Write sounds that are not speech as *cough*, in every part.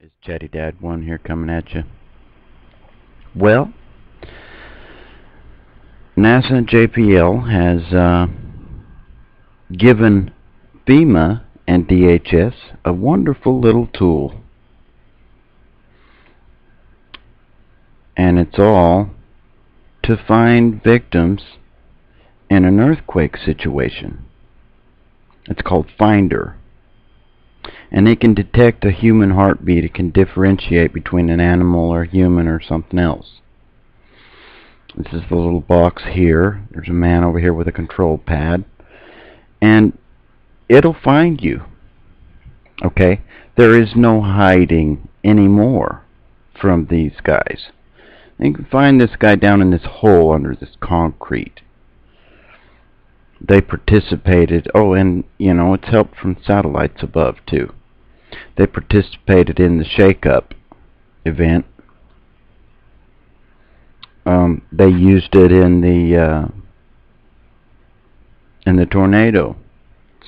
It's Chaddy Dad One here coming at you. Well, NASA and JPL has uh, given FEMA and DHS a wonderful little tool. And it's all to find victims in an earthquake situation. It's called Finder. And it can detect a human heartbeat. It can differentiate between an animal or human or something else. This is the little box here. There's a man over here with a control pad. And it'll find you. Okay? There is no hiding anymore from these guys. You can find this guy down in this hole under this concrete. They participated, oh, and, you know, it's helped from satellites above, too. They participated in the shake-up event. Um, they used it in the, uh, in the tornado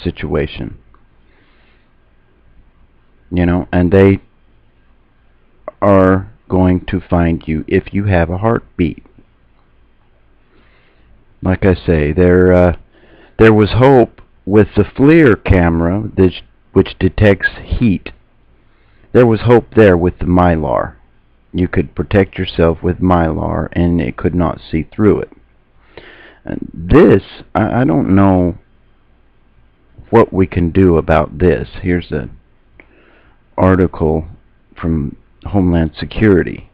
situation. You know, and they are going to find you if you have a heartbeat. Like I say, there uh, there was hope with the FLIR camera, which, which detects heat. There was hope there with the Mylar. You could protect yourself with Mylar, and it could not see through it. This, I, I don't know what we can do about this. Here's an article from Homeland Security.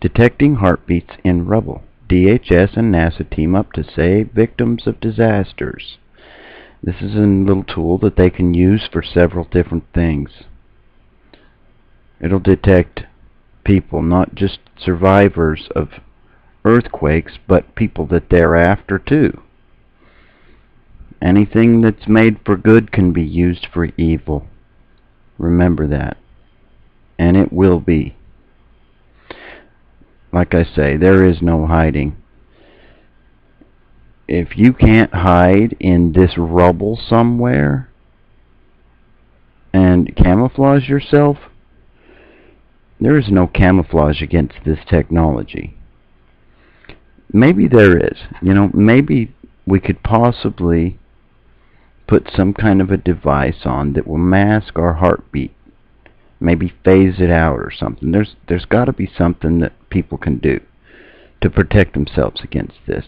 Detecting heartbeats in rubble. DHS and NASA team up to save victims of disasters. This is a little tool that they can use for several different things. It'll detect people, not just survivors of earthquakes, but people that they're after too. Anything that's made for good can be used for evil. Remember that. And it will be. Like I say, there is no hiding. If you can't hide in this rubble somewhere and camouflage yourself, there is no camouflage against this technology. Maybe there is. You know, maybe we could possibly put some kind of a device on that will mask our heartbeat maybe phase it out or something. There's there's got to be something that people can do to protect themselves against this.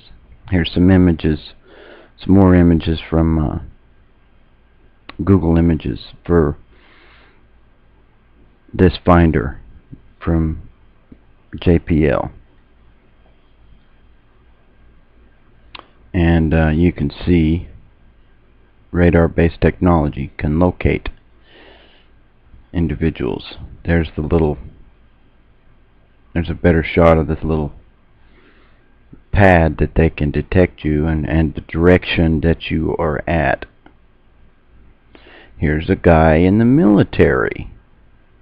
Here's some images, some more images from uh, Google Images for this finder from JPL. And uh, you can see radar-based technology can locate individuals. There's the little, there's a better shot of this little pad that they can detect you and, and the direction that you are at. Here's a guy in the military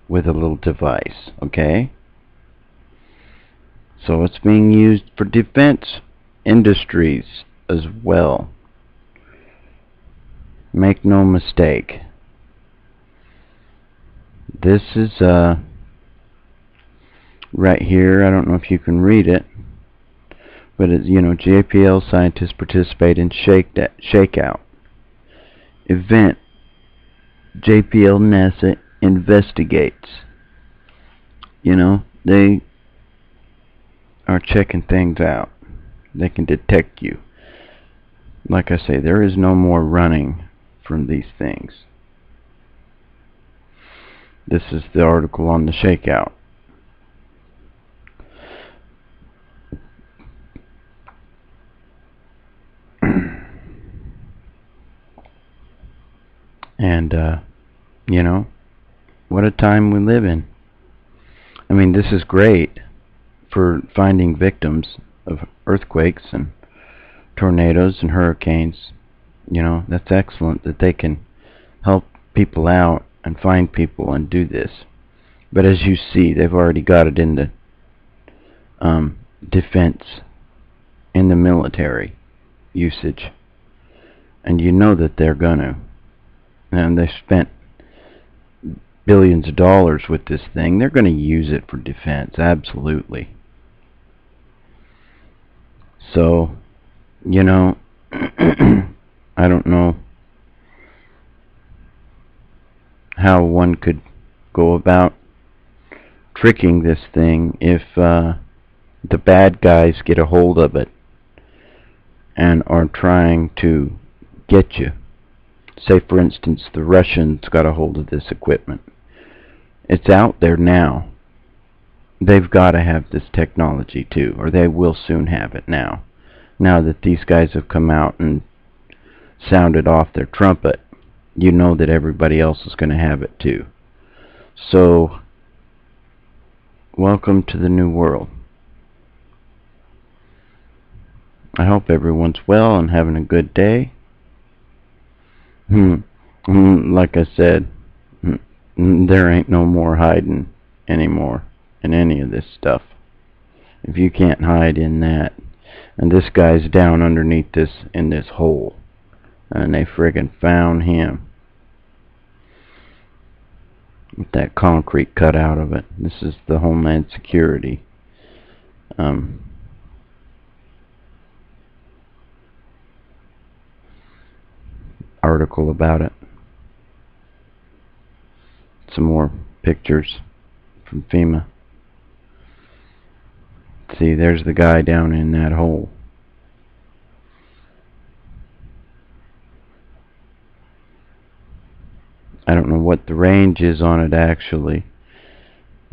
with a little device, okay? So it's being used for defense industries as well. Make no mistake. This is uh, right here. I don't know if you can read it, but it's you know JPL scientists participate in shake that shakeout event. JPL NASA investigates. You know they are checking things out. They can detect you. Like I say, there is no more running from these things. This is the article on the shakeout. And, uh, you know, what a time we live in. I mean, this is great for finding victims of earthquakes and tornadoes and hurricanes. You know, that's excellent that they can help people out and find people and do this. But as you see, they've already got it in the um, defense, in the military usage. And you know that they're going to. And they spent billions of dollars with this thing. They're going to use it for defense, absolutely. So, you know, *clears throat* I don't know how one could go about tricking this thing if uh, the bad guys get a hold of it and are trying to get you. Say, for instance, the Russians got a hold of this equipment. It's out there now. They've got to have this technology too, or they will soon have it now. Now that these guys have come out and sounded off their trumpet, you know that everybody else is going to have it too. So, welcome to the new world. I hope everyone's well and having a good day. Hmm. hmm like I said, hmm, there ain't no more hiding anymore in any of this stuff. If you can't hide in that, and this guy's down underneath this in this hole, and they friggin' found him with that concrete cut out of it. This is the Homeland Security. Um, article about it. Some more pictures from FEMA. See, there's the guy down in that hole. I don't know what the range is on it actually,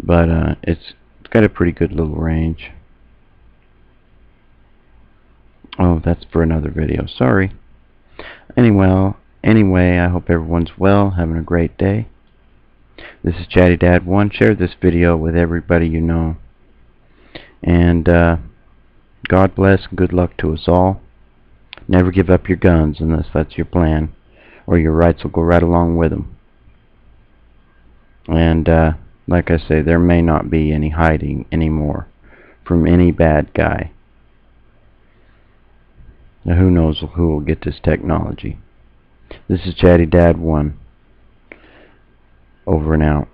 but uh, it's, it's got a pretty good little range. Oh, that's for another video. Sorry. Anyway, anyway, I hope everyone's well, having a great day. This is Chaddy Dad 1. Share this video with everybody you know. And uh, God bless and good luck to us all. Never give up your guns unless that's your plan, or your rights will go right along with them. And uh, like I say, there may not be any hiding anymore from any bad guy. Now who knows who will get this technology. This is Chaddy Dad 1. Over and out.